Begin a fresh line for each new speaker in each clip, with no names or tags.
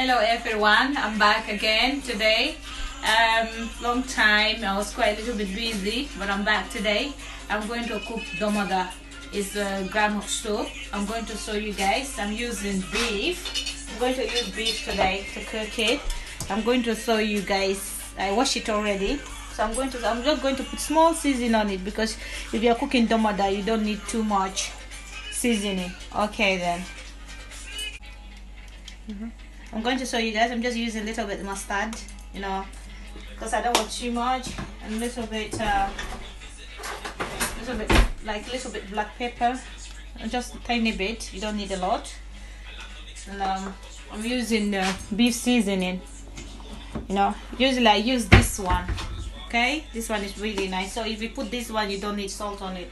Hello everyone, I'm back again today. Um, long time, I was quite a little bit busy, but I'm back today. I'm going to cook domoda. It's a groundnut soup. I'm going to show you guys. I'm using beef. I'm going to use beef today to cook it. I'm going to show you guys. I washed it already. So I'm going to. I'm just going to put small seasoning on it because if you're cooking domoda, you don't need too much seasoning. Okay then. I'm going to show you guys. I'm just using a little bit mustard, you know, because I don't want too much, and a little bit, uh, little bit, like a little bit black pepper, just a tiny bit. You don't need a lot. And um, I'm using uh, beef seasoning. You know, usually I use this one. Okay, this one is really nice. So if you put this one, you don't need salt on it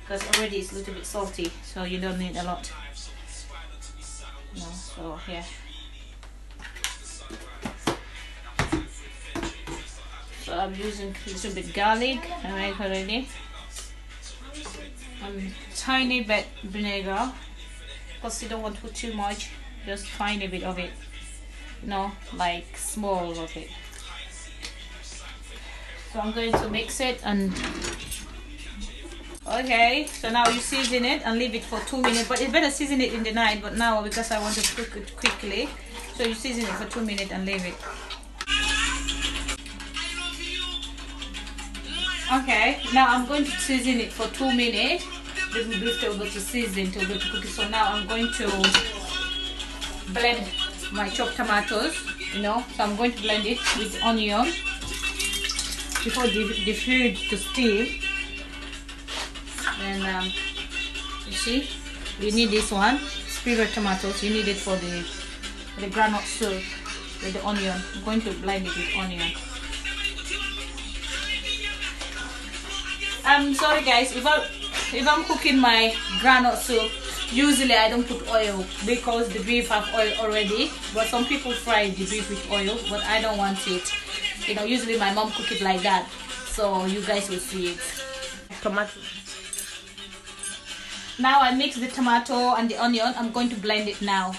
because already it's a little bit salty, so you don't need a lot. No, so yeah. I'm using a little bit garlic, I make already. Um, tiny bit vinegar, because you don't want to put too much, just tiny bit of it. No, like small of it. So I'm going to mix it and okay so now you season it and leave it for two minutes but it's better season it in the night but now because I want to cook it quickly so you season it for two minutes and leave it okay now I'm going to season it for two minutes. Will be able to season to able to cook so now I'm going to blend my chopped tomatoes you know. So I'm going to blend it with onion before the, the food to steam. And um, you see you need this one spirit tomatoes. You need it for the the groundnut soup with the onion. I'm going to blend it with onion i'm sorry guys if i if i'm cooking my groundnut soup usually i don't put oil because the beef have oil already but some people fry the beef with oil but i don't want it you know usually my mom cook it like that so you guys will see it
Tomato.
Now I mix the tomato and the onion. I'm going to blend it now.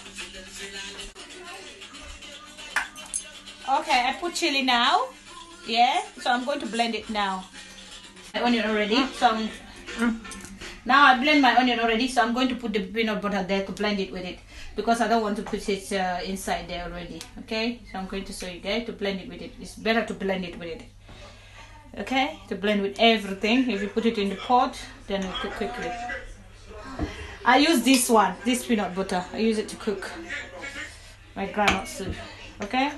Okay, I put chili now. Yeah, so I'm going to blend it now. My onion already. So I'm, now I blend my onion already. So I'm going to put the peanut butter there to blend it with it because I don't want to put it uh, inside there already. Okay, so I'm going to show you guys to blend it with it. It's better to blend it with it. Okay, to blend with everything. If you put it in the pot, then it cook quickly. I use this one, this peanut butter. I use it to cook my groundnut soup. Okay.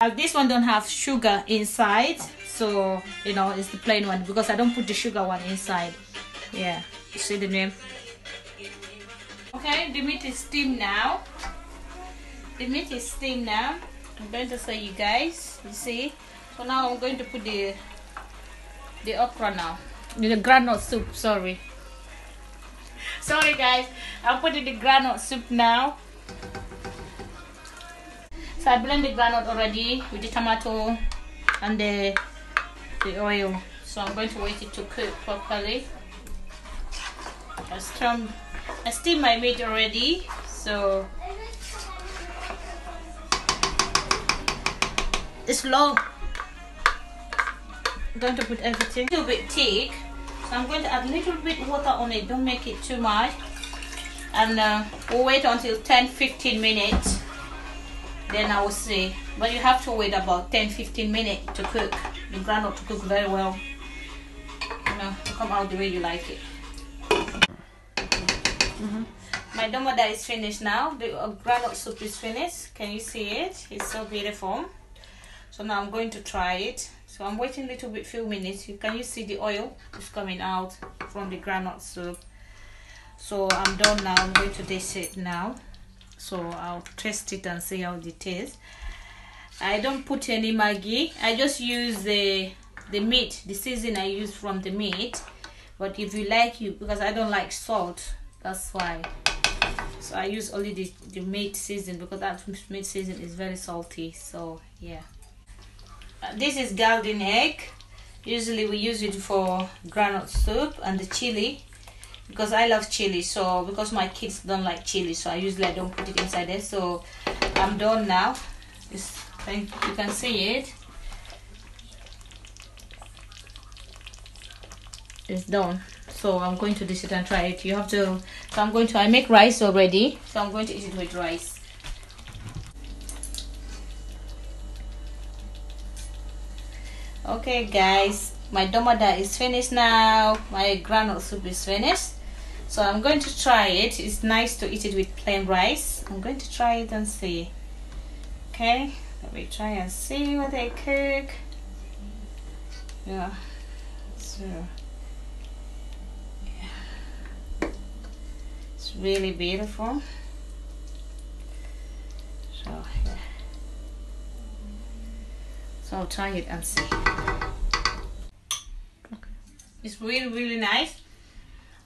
Uh, this one don't have sugar inside, so you know it's the plain one because I don't put the sugar one inside. Yeah, you see the name. Okay, the meat is steamed now. The meat is steamed now. I'm going to show you guys. You see. So now I'm going to put the the okra now. The groundnut soup. Sorry. Sorry guys, I'm putting the groundnut soup now. So I blend the groundnut already with the tomato and the the oil. So I'm going to wait it to cook properly. I steam I my meat already. So it's long. I'm going to put everything a little bit thick. So I'm going to add a little bit water on it. Don't make it too much. And uh, we'll wait until 10-15 minutes. Then I will see. But you have to wait about 10-15 minutes to cook. The groundnut to cook very well. You know, come out the way you like it. My domoda is finished now. The uh, groundnut soup is finished. Can you see it? It's so beautiful. So now I'm going to try it. So I'm waiting a little bit, few minutes. You can you see the oil is coming out from the groundnut soup. So I'm done now. I'm going to taste it now. So I'll taste it and see how it tastes. I don't put any maggi. I just use the the meat, the season I use from the meat. But if you like you, because I don't like salt, that's why. So I use only the, the meat season because that meat season is very salty. So yeah. Uh, this is golden egg. Usually we use it for groundnut soup and the chili. because I love chili so because my kids don't like chili so I usually I don't put it inside there so I'm done now it's, you can see it. It's done. So I'm going to dish it and try it. You have to so I'm going to I make rice already. So I'm going to eat it with rice. Okay guys. My domoda is finished now. My groundnut soup is finished. So I'm going to try it. It's nice to eat it with plain rice. I'm going to try it and see. Okay let me try and see what they cook. Yeah so yeah. It's really beautiful. So yeah. So I'll try it and see. Okay. it's really really nice.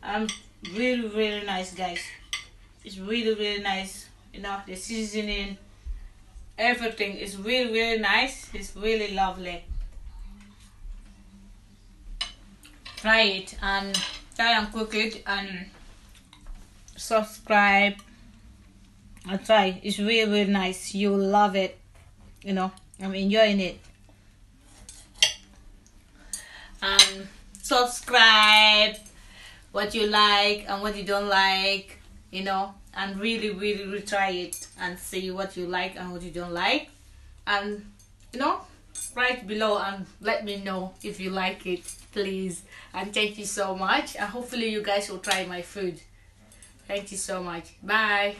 Um really really nice guys. It's really really nice. You know the seasoning everything is really really nice it's really lovely. Try it and try and cook it and subscribe and try. It's really really nice. You love it. You know i'm enjoying it. Um subscribe. What you like and what you don't like you know and really really retry it and see what you like and what you don't like. And you know write below and let me know if you like it please. And thank you so much. And hopefully you guys will try my food. Thank you so much. Bye